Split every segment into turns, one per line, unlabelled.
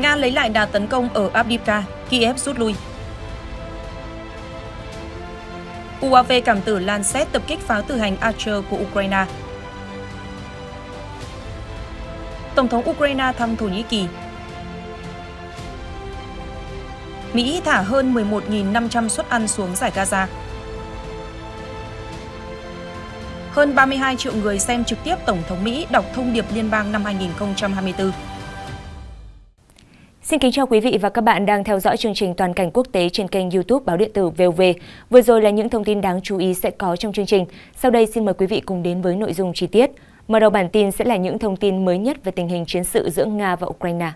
Nga lấy lại đà tấn công ở Avdiivka, Kiev rút lui. UAV cảm tử Lancet tập kích pháo tự hành Archer của Ukraine. Tổng thống Ukraine thăm Thổ Nhĩ Kỳ. Mỹ thả hơn 11.500 suất ăn xuống giải Gaza. Hơn 32 triệu người xem trực tiếp Tổng thống Mỹ đọc thông điệp liên bang năm 2024.
Xin kính chào quý vị và các bạn đang theo dõi chương trình toàn cảnh quốc tế trên kênh YouTube Báo điện tử VOV. Vừa rồi là những thông tin đáng chú ý sẽ có trong chương trình. Sau đây xin mời quý vị cùng đến với nội dung chi tiết. Mở đầu bản tin sẽ là những thông tin mới nhất về tình hình chiến sự giữa Nga và Ukraine.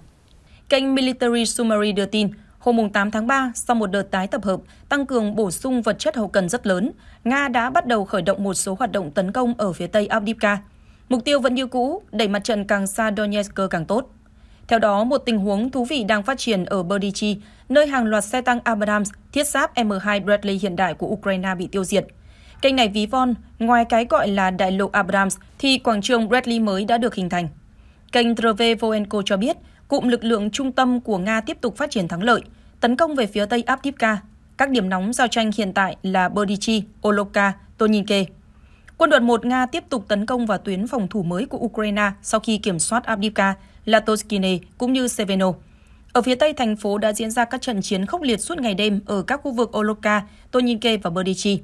Kênh Military Summary đưa tin, hôm 8 tháng 3, sau một đợt tái tập hợp, tăng cường bổ sung vật chất hậu cần rất lớn, Nga đã bắt đầu khởi động một số hoạt động tấn công ở phía tây Avdiivka. Mục tiêu vẫn như cũ, đẩy mặt trận càng xa Donetsk càng tốt. Theo đó, một tình huống thú vị đang phát triển ở Berdichi, nơi hàng loạt xe tăng Abrams, thiết giáp M2 Bradley hiện đại của Ukraine bị tiêu diệt. Kênh này ví von, ngoài cái gọi là đại lộ Abrams, thì quảng trường Bradley mới đã được hình thành. Kênh Trv Voenko cho biết, cụm lực lượng trung tâm của Nga tiếp tục phát triển thắng lợi, tấn công về phía tây Avdiivka. Các điểm nóng giao tranh hiện tại là Berdichi, Oloka, Toninke. Quân đoàn 1 Nga tiếp tục tấn công vào tuyến phòng thủ mới của Ukraine sau khi kiểm soát Avdiivka, Latoskine cũng như Seveno. Ở phía tây thành phố đã diễn ra các trận chiến khốc liệt suốt ngày đêm ở các khu vực Oloka, Toninke và Berdichi.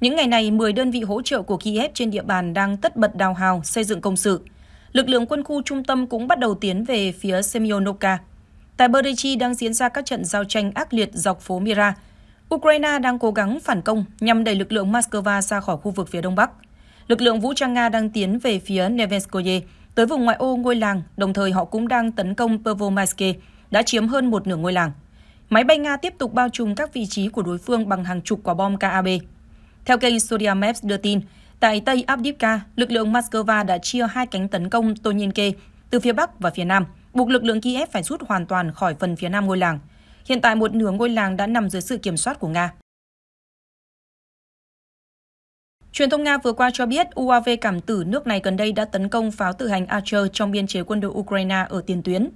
Những ngày này, 10 đơn vị hỗ trợ của Kiev trên địa bàn đang tất bật đào hào xây dựng công sự. Lực lượng quân khu trung tâm cũng bắt đầu tiến về phía Semyonovka. Tại Berdichi đang diễn ra các trận giao tranh ác liệt dọc phố Mira. Ukraine đang cố gắng phản công nhằm đẩy lực lượng Moscow ra khỏi khu vực phía đông bắc. Lực lượng vũ trang Nga đang tiến về phía Nevenskoye, tới vùng ngoại ô ngôi làng, đồng thời họ cũng đang tấn công Pervomaiske, đã chiếm hơn một nửa ngôi làng. Máy bay Nga tiếp tục bao trùm các vị trí của đối phương bằng hàng chục quả bom KAB. Theo kênh Sodia Maps đưa tin, tại Tây Avdiivka, lực lượng Moscow đã chia hai cánh tấn công Tonyenke từ phía Bắc và phía Nam, buộc lực lượng Kiev phải rút hoàn toàn khỏi phần phía Nam ngôi làng. Hiện tại một nửa ngôi làng đã nằm dưới sự kiểm soát của Nga. Truyền thông Nga vừa qua cho biết UAV cảm tử nước này gần đây đã tấn công pháo tự hành Archer trong biên chế quân đội Ukraine ở tiền tuyến.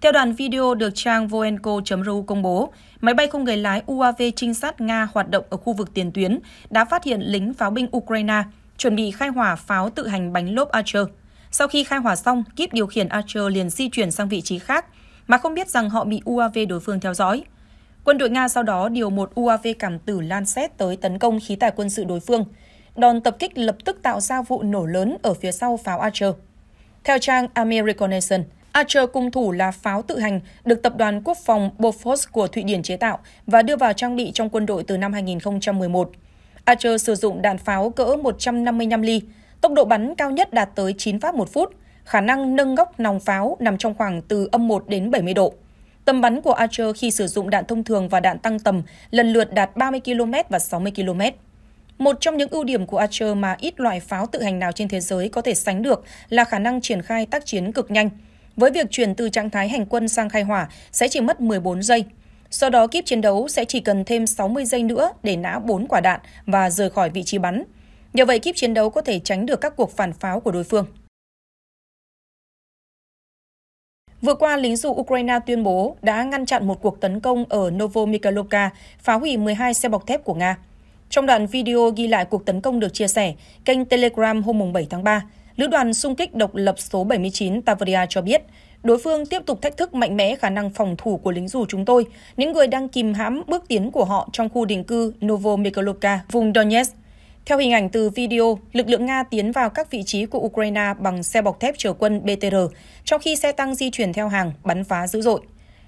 Theo đoạn video được trang voenko.ru công bố, máy bay không người lái UAV trinh sát Nga hoạt động ở khu vực tiền tuyến đã phát hiện lính pháo binh Ukraine chuẩn bị khai hỏa pháo tự hành bánh lốp Archer. Sau khi khai hỏa xong, kíp điều khiển Archer liền di chuyển sang vị trí khác mà không biết rằng họ bị UAV đối phương theo dõi. Quân đội Nga sau đó điều một UAV cảm tử Lancet tới tấn công khí tài quân sự đối phương. Đòn tập kích lập tức tạo ra vụ nổ lớn ở phía sau pháo Archer. Theo trang American Nation, Archer cung thủ là pháo tự hành được tập đoàn quốc phòng Bofors của Thụy Điển chế tạo và đưa vào trang bị trong quân đội từ năm 2011. Archer sử dụng đạn pháo cỡ 155 ly, tốc độ bắn cao nhất đạt tới 9 phát một phút, khả năng nâng góc nòng pháo nằm trong khoảng từ âm 1 đến 70 độ. Tầm bắn của Archer khi sử dụng đạn thông thường và đạn tăng tầm lần lượt đạt 30 km và 60 km. Một trong những ưu điểm của Archer mà ít loại pháo tự hành nào trên thế giới có thể sánh được là khả năng triển khai tác chiến cực nhanh. Với việc chuyển từ trạng thái hành quân sang khai hỏa sẽ chỉ mất 14 giây. Sau đó kíp chiến đấu sẽ chỉ cần thêm 60 giây nữa để nã 4 quả đạn và rời khỏi vị trí bắn. Nhờ vậy kíp chiến đấu có thể tránh được các cuộc phản pháo của đối phương. Vừa qua, lính dù Ukraine tuyên bố đã ngăn chặn một cuộc tấn công ở Novomikhalovka, phá hủy 12 xe bọc thép của Nga. Trong đoạn video ghi lại cuộc tấn công được chia sẻ, kênh Telegram hôm 7 tháng 3, Lữ đoàn xung kích độc lập số 79 Tavria cho biết, đối phương tiếp tục thách thức mạnh mẽ khả năng phòng thủ của lính dù chúng tôi, những người đang kìm hãm bước tiến của họ trong khu định cư Novomikhalovka, vùng Donetsk. Theo hình ảnh từ video, lực lượng Nga tiến vào các vị trí của Ukraine bằng xe bọc thép chở quân BTR, trong khi xe tăng di chuyển theo hàng, bắn phá dữ dội.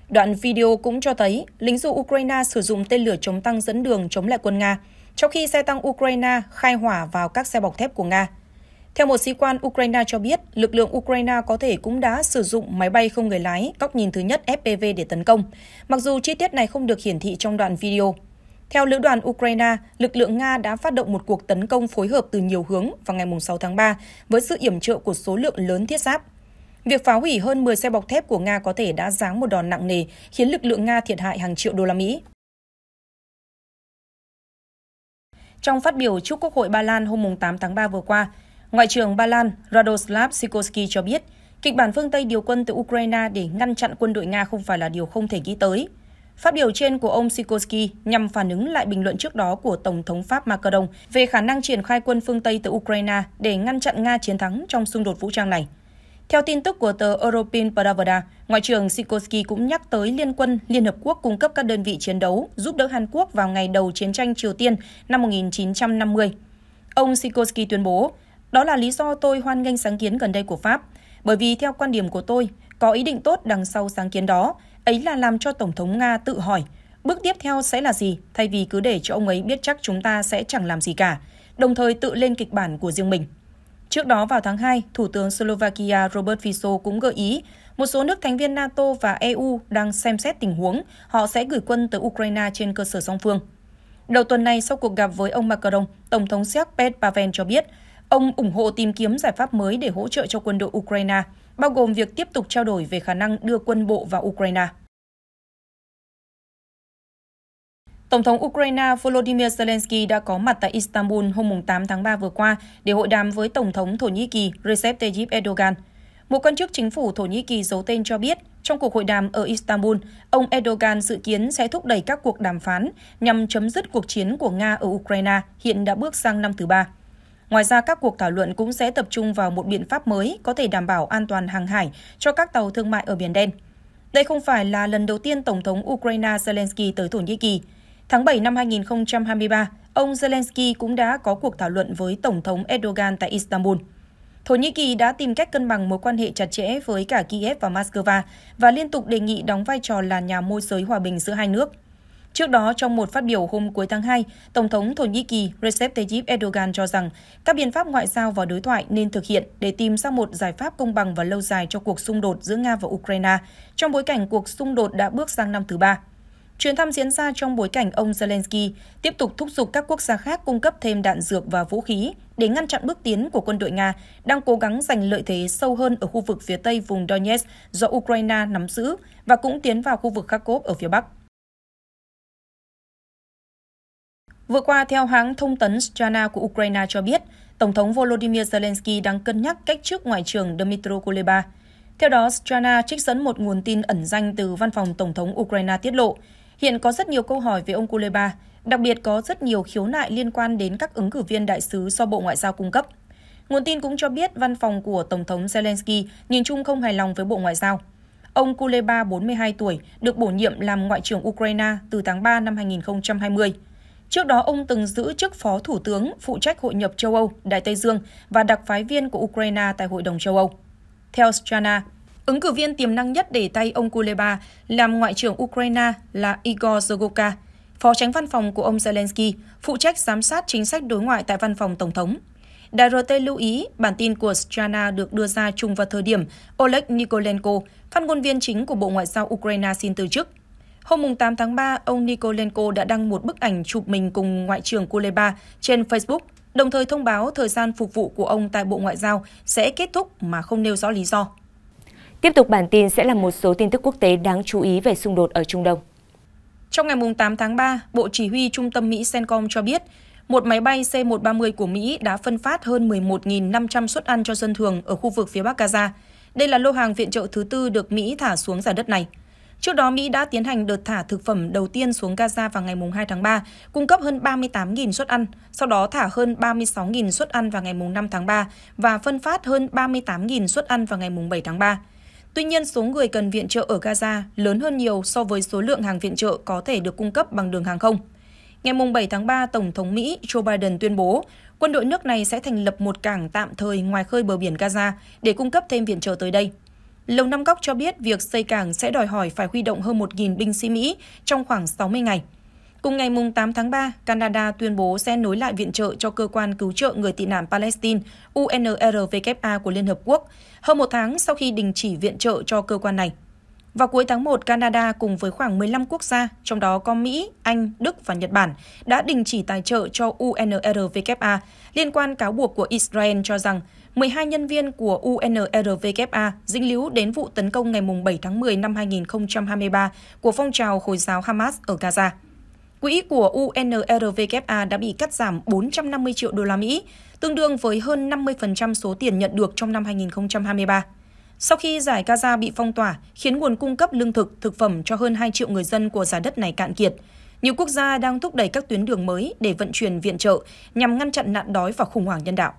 Đoạn video cũng cho thấy lính dù Ukraine sử dụng tên lửa chống tăng dẫn đường chống lại quân Nga, trong khi xe tăng Ukraine khai hỏa vào các xe bọc thép của Nga. Theo một sĩ quan Ukraine cho biết, lực lượng Ukraine có thể cũng đã sử dụng máy bay không người lái góc nhìn thứ nhất FPV để tấn công, mặc dù chi tiết này không được hiển thị trong đoạn video. Theo lữ đoàn Ukraine, lực lượng Nga đã phát động một cuộc tấn công phối hợp từ nhiều hướng vào ngày 6 tháng 3 với sự yểm trợ của số lượng lớn thiết giáp. Việc phá hủy hơn 10 xe bọc thép của Nga có thể đã giáng một đòn nặng nề, khiến lực lượng Nga thiệt hại hàng triệu đô la Mỹ. Trong phát biểu trước Quốc hội Ba Lan hôm 8 tháng 3 vừa qua, Ngoại trưởng Ba Lan Radoslav Sikorski cho biết Kịch bản phương Tây điều quân từ Ukraine để ngăn chặn quân đội Nga không phải là điều không thể nghĩ tới. Phát biểu trên của ông Sikorsky nhằm phản ứng lại bình luận trước đó của Tổng thống Pháp Macron về khả năng triển khai quân phương Tây từ Ukraine để ngăn chặn Nga chiến thắng trong xung đột vũ trang này. Theo tin tức của tờ European Pravda, Ngoại trưởng Sikorsky cũng nhắc tới Liên quân Liên Hợp Quốc cung cấp các đơn vị chiến đấu giúp đỡ Hàn Quốc vào ngày đầu chiến tranh Triều Tiên năm 1950. Ông Sikorsky tuyên bố, đó là lý do tôi hoan nghênh sáng kiến gần đây của Pháp, bởi vì theo quan điểm của tôi, có ý định tốt đằng sau sáng kiến đó, ấy là làm cho Tổng thống Nga tự hỏi bước tiếp theo sẽ là gì thay vì cứ để cho ông ấy biết chắc chúng ta sẽ chẳng làm gì cả, đồng thời tự lên kịch bản của riêng mình. Trước đó vào tháng 2, Thủ tướng Slovakia Robert Fico cũng gợi ý một số nước thành viên NATO và EU đang xem xét tình huống họ sẽ gửi quân tới Ukraine trên cơ sở song phương. Đầu tuần này sau cuộc gặp với ông Macron, Tổng thống Séc Pet Pavel cho biết ông ủng hộ tìm kiếm giải pháp mới để hỗ trợ cho quân đội Ukraine, bao gồm việc tiếp tục trao đổi về khả năng đưa quân bộ vào Ukraine. Tổng thống Ukraine Volodymyr Zelensky đã có mặt tại Istanbul hôm 8 tháng 3 vừa qua để hội đàm với Tổng thống Thổ Nhĩ Kỳ Recep Tayyip Erdogan. Một quan chức chính phủ Thổ Nhĩ Kỳ giấu tên cho biết, trong cuộc hội đàm ở Istanbul, ông Erdogan dự kiến sẽ thúc đẩy các cuộc đàm phán nhằm chấm dứt cuộc chiến của Nga ở Ukraine hiện đã bước sang năm thứ ba. Ngoài ra, các cuộc thảo luận cũng sẽ tập trung vào một biện pháp mới có thể đảm bảo an toàn hàng hải cho các tàu thương mại ở Biển Đen. Đây không phải là lần đầu tiên Tổng thống Ukraine Zelensky tới Thổ Nhĩ Kỳ. Tháng 7 năm 2023, ông Zelensky cũng đã có cuộc thảo luận với Tổng thống Erdogan tại Istanbul. Thổ Nhĩ Kỳ đã tìm cách cân bằng mối quan hệ chặt chẽ với cả Kiev và Moscow và liên tục đề nghị đóng vai trò là nhà môi giới hòa bình giữa hai nước. Trước đó, trong một phát biểu hôm cuối tháng 2, Tổng thống Thổ Nhĩ Kỳ Recep Tayyip Erdogan cho rằng các biện pháp ngoại giao và đối thoại nên thực hiện để tìm ra một giải pháp công bằng và lâu dài cho cuộc xung đột giữa Nga và Ukraine trong bối cảnh cuộc xung đột đã bước sang năm thứ ba. Chuyến thăm diễn ra trong bối cảnh ông Zelensky tiếp tục thúc giục các quốc gia khác cung cấp thêm đạn dược và vũ khí để ngăn chặn bước tiến của quân đội Nga đang cố gắng giành lợi thế sâu hơn ở khu vực phía tây vùng Donetsk do Ukraine nắm giữ và cũng tiến vào khu vực Kharkov ở phía bắc. Vừa qua, theo hãng thông tấn Strana của Ukraine cho biết, Tổng thống Volodymyr Zelensky đang cân nhắc cách chức Ngoại trưởng Dmytro Kuleba. Theo đó, Strana trích dẫn một nguồn tin ẩn danh từ văn phòng Tổng thống Ukraine tiết lộ, hiện có rất nhiều câu hỏi về ông Kuleba, đặc biệt có rất nhiều khiếu nại liên quan đến các ứng cử viên đại sứ do Bộ Ngoại giao cung cấp. Nguồn tin cũng cho biết văn phòng của Tổng thống Zelensky nhìn chung không hài lòng với Bộ Ngoại giao. Ông Kuleba, 42 tuổi, được bổ nhiệm làm Ngoại trưởng Ukraine từ tháng 3 năm 2020. Trước đó, ông từng giữ chức Phó Thủ tướng phụ trách hội nhập châu Âu, Đại Tây Dương và đặc phái viên của Ukraine tại Hội đồng châu Âu. Theo Strana, ứng cử viên tiềm năng nhất để tay ông Kuleba làm Ngoại trưởng Ukraine là Igor Zogoka, Phó tránh văn phòng của ông Zelensky, phụ trách giám sát chính sách đối ngoại tại văn phòng Tổng thống. Đài RT lưu ý, bản tin của Strana được đưa ra chung vào thời điểm Oleg Nikolenko, phát ngôn viên chính của Bộ Ngoại giao Ukraine xin từ chức. Hôm 8 tháng 3, ông Nikolenko đã đăng một bức ảnh chụp mình cùng Ngoại trưởng Kuleba trên Facebook, đồng thời thông báo thời gian phục vụ của ông tại Bộ Ngoại giao sẽ kết thúc mà không nêu rõ lý do.
Tiếp tục bản tin sẽ là một số tin tức quốc tế đáng chú ý về xung đột ở Trung Đông.
Trong ngày 8 tháng 3, Bộ Chỉ huy Trung tâm Mỹ CENTCOM cho biết, một máy bay C-130 của Mỹ đã phân phát hơn 11.500 suất ăn cho dân thường ở khu vực phía Bắc Gaza. Đây là lô hàng viện trợ thứ tư được Mỹ thả xuống giải đất này. Trước đó, Mỹ đã tiến hành đợt thả thực phẩm đầu tiên xuống Gaza vào ngày 2 tháng 3, cung cấp hơn 38.000 suất ăn, sau đó thả hơn 36.000 suất ăn vào ngày 5 tháng 3 và phân phát hơn 38.000 suất ăn vào ngày 7 tháng 3. Tuy nhiên, số người cần viện trợ ở Gaza lớn hơn nhiều so với số lượng hàng viện trợ có thể được cung cấp bằng đường hàng không. Ngày 7 tháng 3, Tổng thống Mỹ Joe Biden tuyên bố quân đội nước này sẽ thành lập một cảng tạm thời ngoài khơi bờ biển Gaza để cung cấp thêm viện trợ tới đây. Lầu Năm Góc cho biết việc xây cảng sẽ đòi hỏi phải huy động hơn 1.000 binh sĩ Mỹ trong khoảng 60 ngày. Cùng ngày 8 tháng 3, Canada tuyên bố sẽ nối lại viện trợ cho cơ quan cứu trợ người tị nạn Palestine UNRWA của Liên Hợp Quốc, hơn một tháng sau khi đình chỉ viện trợ cho cơ quan này. Vào cuối tháng 1, Canada cùng với khoảng 15 quốc gia, trong đó có Mỹ, Anh, Đức và Nhật Bản, đã đình chỉ tài trợ cho UNRWA liên quan cáo buộc của Israel cho rằng 12 nhân viên của UNRWA dính líu đến vụ tấn công ngày 7 tháng 10 năm 2023 của phong trào Hồi giáo Hamas ở Gaza. Quỹ của UNRWA đã bị cắt giảm 450 triệu đô la Mỹ, tương đương với hơn 50% số tiền nhận được trong năm 2023. Sau khi giải Gaza bị phong tỏa, khiến nguồn cung cấp lương thực, thực phẩm cho hơn 2 triệu người dân của giải đất này cạn kiệt, nhiều quốc gia đang thúc đẩy các tuyến đường mới để vận chuyển viện trợ nhằm ngăn chặn nạn đói và khủng hoảng nhân đạo.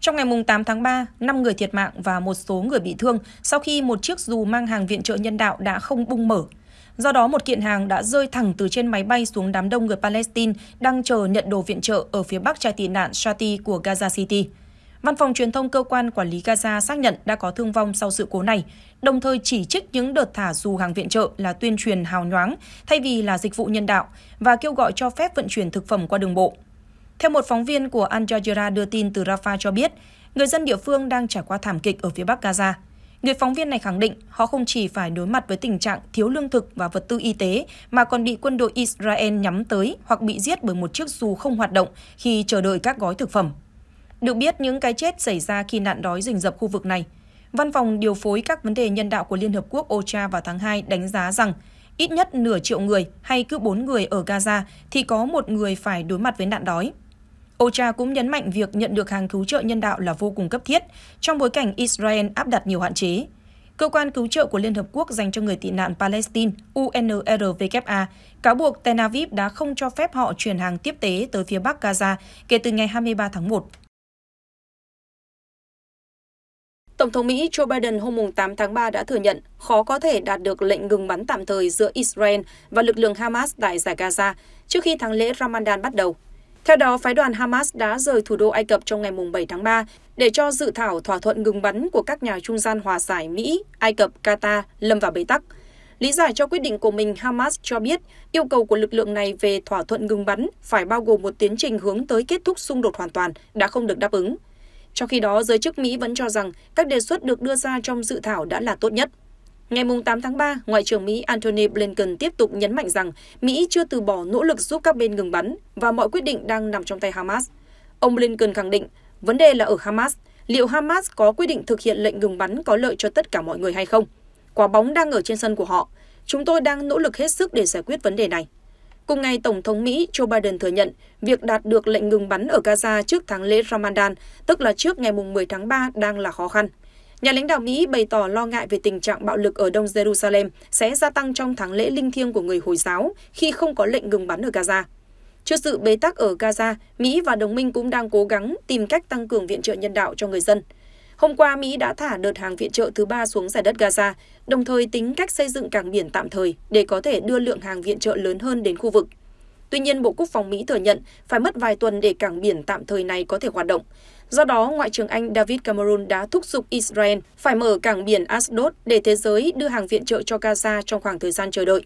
Trong ngày 8 tháng 3, 5 người thiệt mạng và một số người bị thương sau khi một chiếc dù mang hàng viện trợ nhân đạo đã không bung mở. Do đó, một kiện hàng đã rơi thẳng từ trên máy bay xuống đám đông người Palestine đang chờ nhận đồ viện trợ ở phía bắc trại tị nạn Shati của Gaza City. Văn phòng truyền thông cơ quan quản lý Gaza xác nhận đã có thương vong sau sự cố này, đồng thời chỉ trích những đợt thả dù hàng viện trợ là tuyên truyền hào nhoáng thay vì là dịch vụ nhân đạo và kêu gọi cho phép vận chuyển thực phẩm qua đường bộ. Theo một phóng viên của Al Jazeera đưa tin từ Rafah cho biết, người dân địa phương đang trải qua thảm kịch ở phía bắc Gaza. Người phóng viên này khẳng định họ không chỉ phải đối mặt với tình trạng thiếu lương thực và vật tư y tế, mà còn bị quân đội Israel nhắm tới hoặc bị giết bởi một chiếc dù không hoạt động khi chờ đợi các gói thực phẩm. Được biết, những cái chết xảy ra khi nạn đói rình rập khu vực này. Văn phòng điều phối các vấn đề nhân đạo của Liên Hợp Quốc OCHA vào tháng 2 đánh giá rằng ít nhất nửa triệu người hay cứ 4 người ở Gaza thì có một người phải đối mặt với nạn đói. OCHA cũng nhấn mạnh việc nhận được hàng cứu trợ nhân đạo là vô cùng cấp thiết trong bối cảnh Israel áp đặt nhiều hạn chế. Cơ quan cứu trợ của Liên Hợp Quốc dành cho người tị nạn Palestine UNRWA cáo buộc Tel Aviv đã không cho phép họ chuyển hàng tiếp tế tới phía bắc Gaza kể từ ngày 23 tháng 1. Tổng thống Mỹ Joe Biden hôm 8 tháng 3 đã thừa nhận khó có thể đạt được lệnh ngừng bắn tạm thời giữa Israel và lực lượng Hamas tại giải Gaza trước khi tháng lễ Ramadan bắt đầu. Theo đó, phái đoàn Hamas đã rời thủ đô Ai Cập trong ngày 7 tháng 3 để cho dự thảo thỏa thuận ngừng bắn của các nhà trung gian hòa giải Mỹ, Ai Cập, Qatar lâm vào bế tắc. Lý giải cho quyết định của mình, Hamas cho biết yêu cầu của lực lượng này về thỏa thuận ngừng bắn phải bao gồm một tiến trình hướng tới kết thúc xung đột hoàn toàn đã không được đáp ứng. Trong khi đó, giới chức Mỹ vẫn cho rằng các đề xuất được đưa ra trong dự thảo đã là tốt nhất. Ngày 8 tháng 3, Ngoại trưởng Mỹ Antony Blinken tiếp tục nhấn mạnh rằng Mỹ chưa từ bỏ nỗ lực giúp các bên ngừng bắn và mọi quyết định đang nằm trong tay Hamas. Ông Blinken khẳng định, vấn đề là ở Hamas, liệu Hamas có quyết định thực hiện lệnh ngừng bắn có lợi cho tất cả mọi người hay không? Quả bóng đang ở trên sân của họ. Chúng tôi đang nỗ lực hết sức để giải quyết vấn đề này. Cùng ngày, Tổng thống Mỹ Joe Biden thừa nhận việc đạt được lệnh ngừng bắn ở Gaza trước tháng lễ Ramadan, tức là trước ngày 10 tháng 3 đang là khó khăn. Nhà lãnh đạo Mỹ bày tỏ lo ngại về tình trạng bạo lực ở Đông Jerusalem sẽ gia tăng trong tháng lễ linh thiêng của người Hồi giáo khi không có lệnh ngừng bắn ở Gaza. Trước sự bế tắc ở Gaza, Mỹ và đồng minh cũng đang cố gắng tìm cách tăng cường viện trợ nhân đạo cho người dân. Hôm qua, Mỹ đã thả đợt hàng viện trợ thứ ba xuống giải đất Gaza, đồng thời tính cách xây dựng cảng biển tạm thời để có thể đưa lượng hàng viện trợ lớn hơn đến khu vực. Tuy nhiên, Bộ Quốc phòng Mỹ thừa nhận phải mất vài tuần để cảng biển tạm thời này có thể hoạt động. Do đó, Ngoại trưởng Anh David Cameron đã thúc giục Israel phải mở cảng biển Ashdod để thế giới đưa hàng viện trợ cho Gaza trong khoảng thời gian chờ đợi.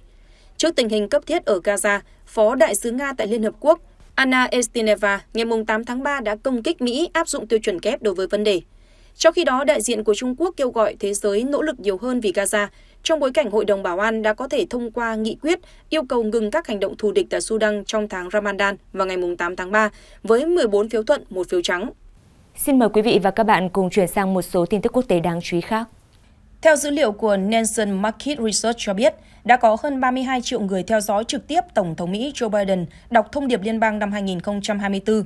Trước tình hình cấp thiết ở Gaza, Phó Đại sứ Nga tại Liên Hợp Quốc Anna Estineva ngày 8 tháng 3 đã công kích Mỹ áp dụng tiêu chuẩn kép đối với vấn đề. Trong khi đó, đại diện của Trung Quốc kêu gọi thế giới nỗ lực nhiều hơn vì Gaza, trong bối cảnh Hội đồng Bảo an đã có thể thông qua nghị quyết yêu cầu ngừng các hành động thù địch tại Sudan trong tháng Ramadan vào ngày 8 tháng 3 với 14 phiếu thuận, một phiếu trắng.
Xin mời quý vị và các bạn cùng chuyển sang một số tin tức quốc tế đáng chú ý khác.
Theo dữ liệu của Nelson Market Research cho biết, đã có hơn 32 triệu người theo dõi trực tiếp Tổng thống Mỹ Joe Biden đọc thông điệp liên bang năm 2024.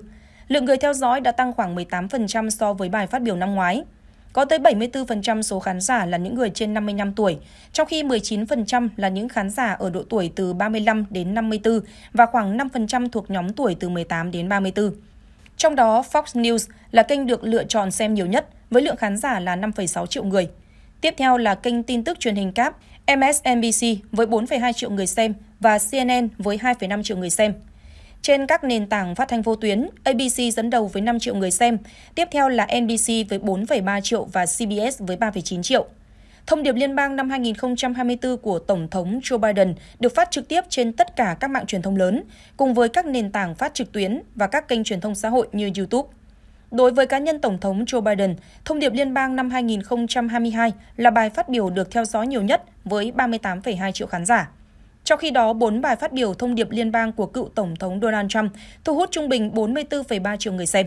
Lượng người theo dõi đã tăng khoảng 18% so với bài phát biểu năm ngoái. Có tới 74% số khán giả là những người trên 55 tuổi, trong khi 19% là những khán giả ở độ tuổi từ 35 đến 54 và khoảng 5% thuộc nhóm tuổi từ 18 đến 34. Trong đó, Fox News là kênh được lựa chọn xem nhiều nhất, với lượng khán giả là 5,6 triệu người. Tiếp theo là kênh tin tức truyền hình cáp MSNBC với 4,2 triệu người xem và CNN với 2,5 triệu người xem. Trên các nền tảng phát thanh vô tuyến, ABC dẫn đầu với 5 triệu người xem, tiếp theo là NBC với 4,3 triệu và CBS với 3,9 triệu. Thông điệp liên bang năm 2024 của Tổng thống Joe Biden được phát trực tiếp trên tất cả các mạng truyền thông lớn, cùng với các nền tảng phát trực tuyến và các kênh truyền thông xã hội như YouTube. Đối với cá nhân Tổng thống Joe Biden, thông điệp liên bang năm 2022 là bài phát biểu được theo dõi nhiều nhất với 38,2 triệu khán giả. Trong khi đó, bốn bài phát biểu thông điệp liên bang của cựu Tổng thống Donald Trump thu hút trung bình 44,3 triệu người xem.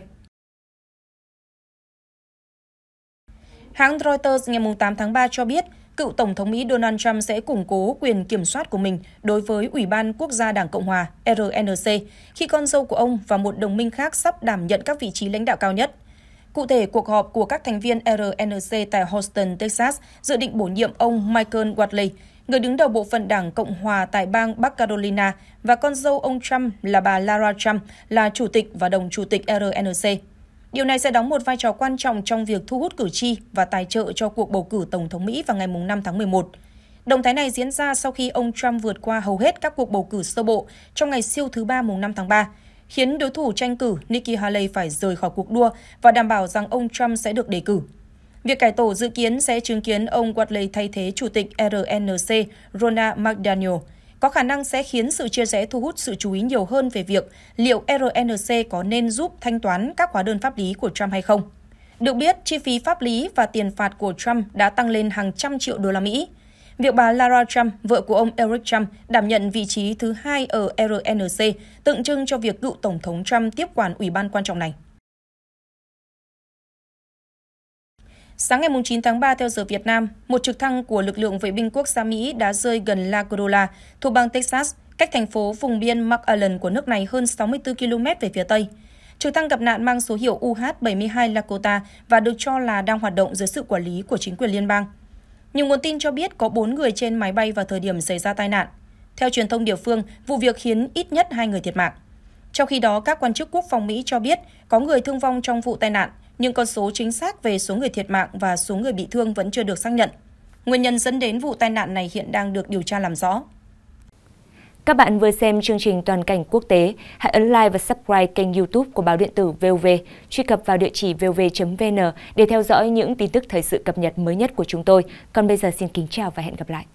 Hãng Reuters ngày 8 tháng 3 cho biết, cựu Tổng thống Mỹ Donald Trump sẽ củng cố quyền kiểm soát của mình đối với Ủy ban Quốc gia Đảng Cộng Hòa RNC khi con dâu của ông và một đồng minh khác sắp đảm nhận các vị trí lãnh đạo cao nhất. Cụ thể, cuộc họp của các thành viên RNC tại Houston, Texas dự định bổ nhiệm ông Michael Watley, người đứng đầu bộ phận đảng Cộng hòa tại bang Bắc Carolina và con dâu ông Trump là bà Lara Trump là chủ tịch và đồng chủ tịch RNC. Điều này sẽ đóng một vai trò quan trọng trong việc thu hút cử tri và tài trợ cho cuộc bầu cử Tổng thống Mỹ vào ngày 5 tháng 11. Động thái này diễn ra sau khi ông Trump vượt qua hầu hết các cuộc bầu cử sơ bộ trong ngày siêu thứ ba mùng 5 tháng 3, khiến đối thủ tranh cử Nikki Haley phải rời khỏi cuộc đua và đảm bảo rằng ông Trump sẽ được đề cử. Việc cải tổ dự kiến sẽ chứng kiến ông Watley thay thế chủ tịch RNC Ronald McDaniel, có khả năng sẽ khiến sự chia rẽ thu hút sự chú ý nhiều hơn về việc liệu RNC có nên giúp thanh toán các hóa đơn pháp lý của Trump hay không. Được biết, chi phí pháp lý và tiền phạt của Trump đã tăng lên hàng trăm triệu đô la Mỹ. Việc bà Lara Trump, vợ của ông Eric Trump, đảm nhận vị trí thứ hai ở RNC tượng trưng cho việc cựu Tổng thống Trump tiếp quản ủy ban quan trọng này. Sáng ngày 9 tháng 3 theo giờ Việt Nam, một trực thăng của lực lượng vệ binh quốc gia Mỹ đã rơi gần La Corolla, thuộc bang Texas, cách thành phố vùng biên McAllen của nước này hơn 64 km về phía tây. Trực thăng gặp nạn mang số hiệu UH-72 Lakota và được cho là đang hoạt động dưới sự quản lý của chính quyền liên bang. Nhiều nguồn tin cho biết có 4 người trên máy bay vào thời điểm xảy ra tai nạn. Theo truyền thông địa phương, vụ việc khiến ít nhất hai người thiệt mạng. Trong khi đó, các quan chức quốc phòng Mỹ cho biết có người thương vong trong vụ tai nạn, nhưng con số chính xác về số người thiệt mạng và số người bị thương vẫn chưa được xác nhận. Nguyên nhân dẫn đến vụ tai nạn này hiện đang được điều tra làm rõ.
Các bạn vừa xem chương trình Toàn cảnh quốc tế, hãy ấn like và subscribe kênh youtube của Báo Điện tử VOV, truy cập vào địa chỉ vov.vn để theo dõi những tin tức thời sự cập nhật mới nhất của chúng tôi. Còn bây giờ xin kính chào và hẹn gặp lại.